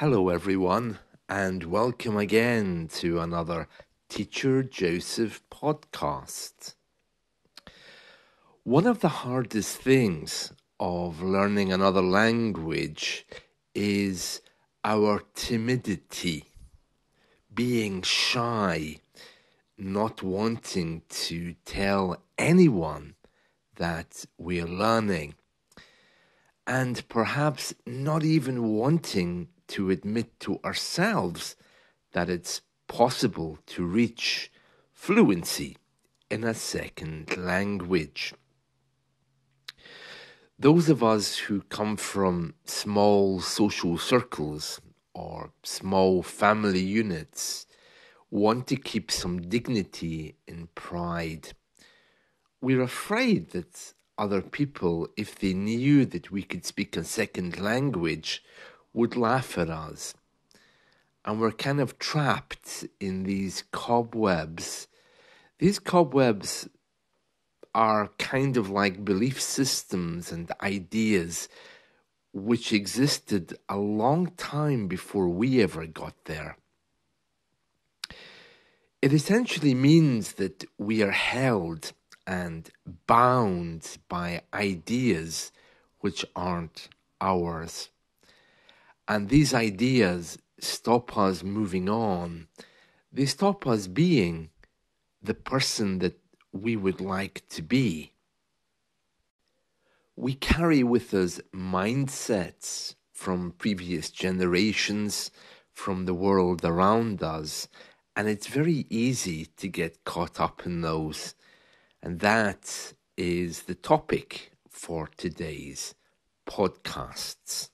Hello, everyone, and welcome again to another Teacher Joseph podcast. One of the hardest things of learning another language is our timidity, being shy, not wanting to tell anyone that we're learning, and perhaps not even wanting to admit to ourselves that it's possible to reach fluency in a second language. Those of us who come from small social circles or small family units want to keep some dignity and pride. We're afraid that other people, if they knew that we could speak a second language, would laugh at us. And we're kind of trapped in these cobwebs. These cobwebs are kind of like belief systems and ideas which existed a long time before we ever got there. It essentially means that we are held and bound by ideas which aren't ours. And these ideas stop us moving on. They stop us being the person that we would like to be. We carry with us mindsets from previous generations, from the world around us, and it's very easy to get caught up in those. And that is the topic for today's podcasts.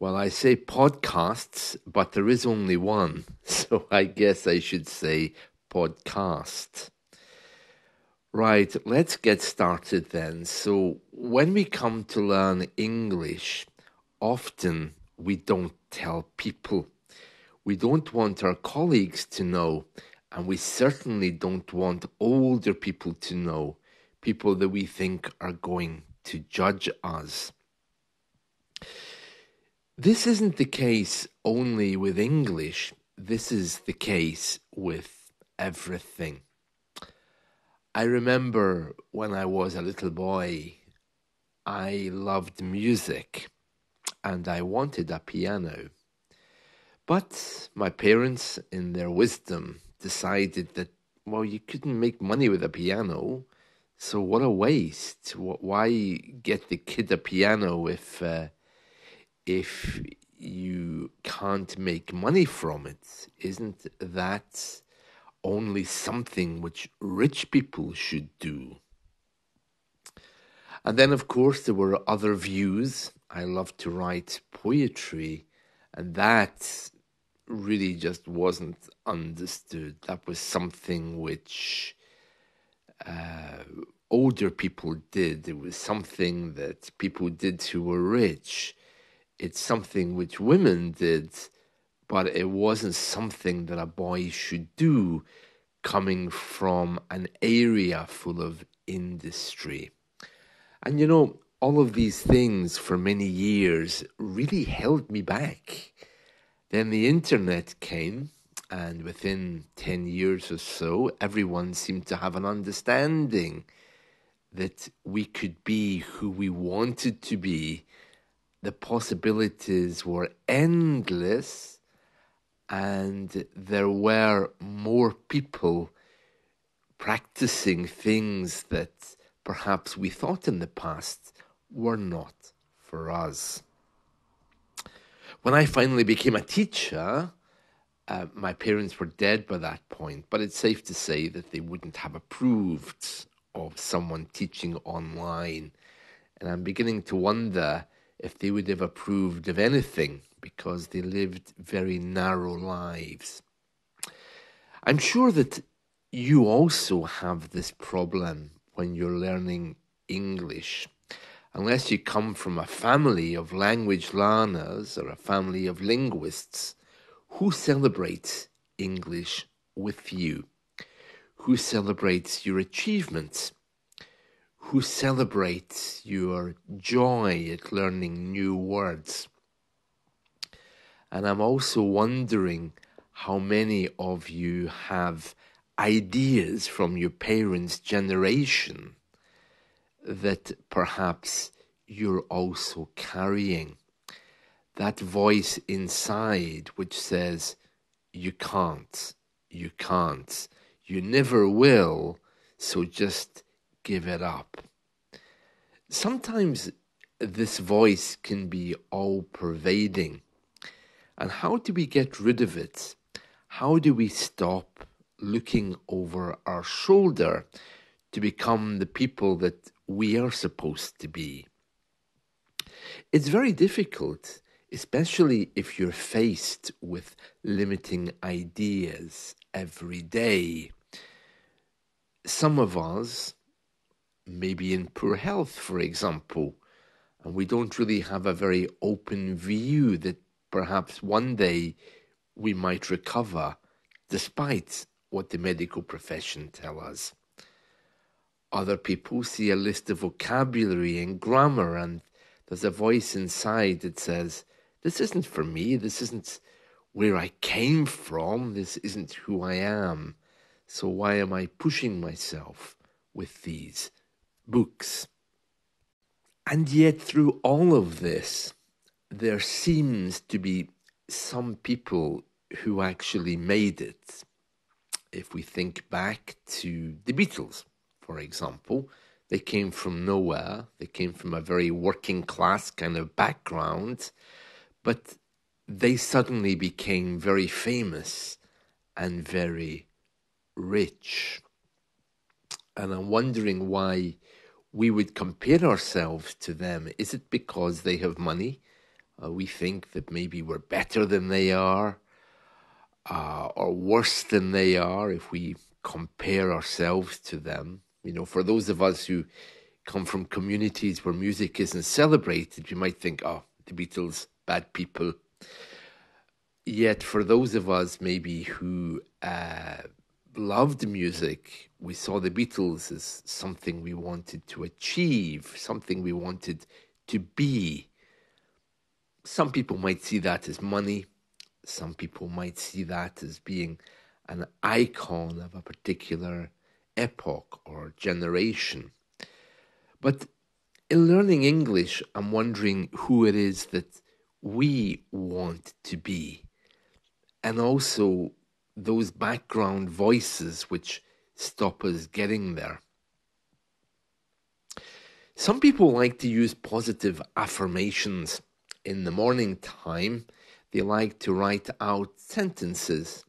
Well, I say podcasts, but there is only one, so I guess I should say podcast. Right, let's get started then. So, when we come to learn English, often we don't tell people. We don't want our colleagues to know, and we certainly don't want older people to know, people that we think are going to judge us. This isn't the case only with English, this is the case with everything. I remember when I was a little boy, I loved music and I wanted a piano. But my parents, in their wisdom, decided that, well, you couldn't make money with a piano. So what a waste. Why get the kid a piano if uh, if you can't make money from it, isn't that only something which rich people should do? And then, of course, there were other views. I love to write poetry, and that really just wasn't understood. That was something which uh, older people did. It was something that people did who were rich it's something which women did, but it wasn't something that a boy should do coming from an area full of industry. And you know, all of these things for many years really held me back. Then the internet came, and within 10 years or so, everyone seemed to have an understanding that we could be who we wanted to be the possibilities were endless and there were more people practicing things that perhaps we thought in the past were not for us. When I finally became a teacher, uh, my parents were dead by that point, but it's safe to say that they wouldn't have approved of someone teaching online. And I'm beginning to wonder if they would have approved of anything because they lived very narrow lives. I'm sure that you also have this problem when you're learning English. Unless you come from a family of language learners or a family of linguists who celebrate English with you, who celebrates your achievements, who celebrates your joy at learning new words. And I'm also wondering how many of you have ideas from your parents' generation that perhaps you're also carrying. That voice inside which says, You can't, you can't, you never will, so just give it up. Sometimes this voice can be all pervading. And how do we get rid of it? How do we stop looking over our shoulder to become the people that we are supposed to be? It's very difficult, especially if you're faced with limiting ideas every day. Some of us may be in poor health, for example, and we don't really have a very open view that perhaps one day we might recover despite what the medical profession tell us. Other people see a list of vocabulary and grammar and there's a voice inside that says, this isn't for me, this isn't where I came from, this isn't who I am. So why am I pushing myself with these books? And yet, through all of this, there seems to be some people who actually made it. If we think back to the Beatles, for example, they came from nowhere, they came from a very working class kind of background, but they suddenly became very famous and very rich. And I'm wondering why we would compare ourselves to them? Is it because they have money? Uh, we think that maybe we're better than they are, uh, or worse than they are if we compare ourselves to them. You know, for those of us who come from communities where music isn't celebrated, you might think, oh, the Beatles, bad people. Yet, for those of us maybe who uh, loved music, we saw the Beatles as something we wanted to achieve, something we wanted to be. Some people might see that as money. Some people might see that as being an icon of a particular epoch or generation. But in learning English, I'm wondering who it is that we want to be. And also those background voices which stop us getting there. Some people like to use positive affirmations in the morning time. They like to write out sentences.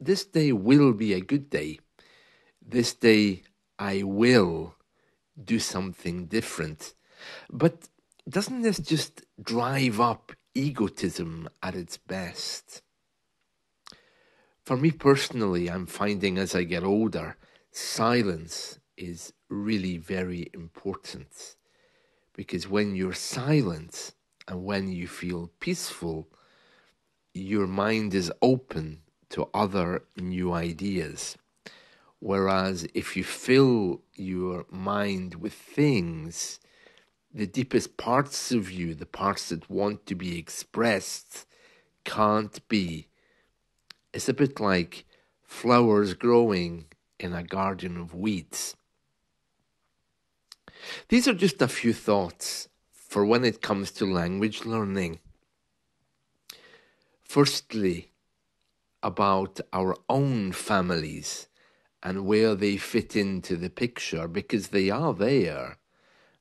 This day will be a good day. This day I will do something different. But doesn't this just drive up egotism at its best? For me personally, I'm finding as I get older, silence is really very important. Because when you're silent and when you feel peaceful, your mind is open to other new ideas. Whereas if you fill your mind with things, the deepest parts of you, the parts that want to be expressed, can't be it's a bit like flowers growing in a garden of weeds. These are just a few thoughts for when it comes to language learning. Firstly, about our own families and where they fit into the picture because they are there.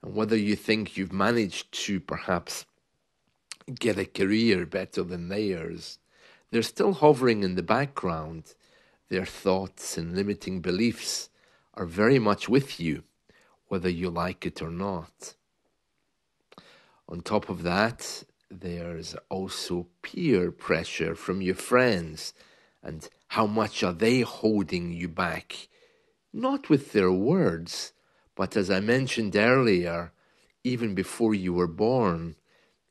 And whether you think you've managed to perhaps get a career better than theirs they're still hovering in the background. Their thoughts and limiting beliefs are very much with you, whether you like it or not. On top of that, there's also peer pressure from your friends and how much are they holding you back? Not with their words, but as I mentioned earlier, even before you were born,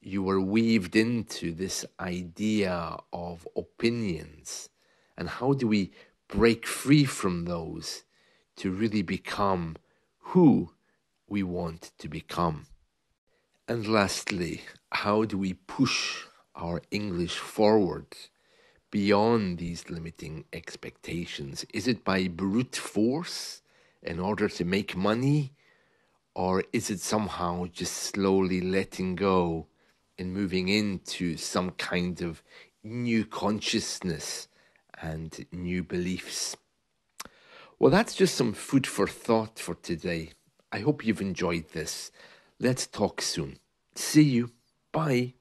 you were weaved into this idea of opinions. And how do we break free from those to really become who we want to become? And lastly, how do we push our English forward beyond these limiting expectations? Is it by brute force in order to make money? Or is it somehow just slowly letting go and moving into some kind of new consciousness and new beliefs? Well, that's just some food for thought for today. I hope you've enjoyed this. Let's talk soon. See you. Bye.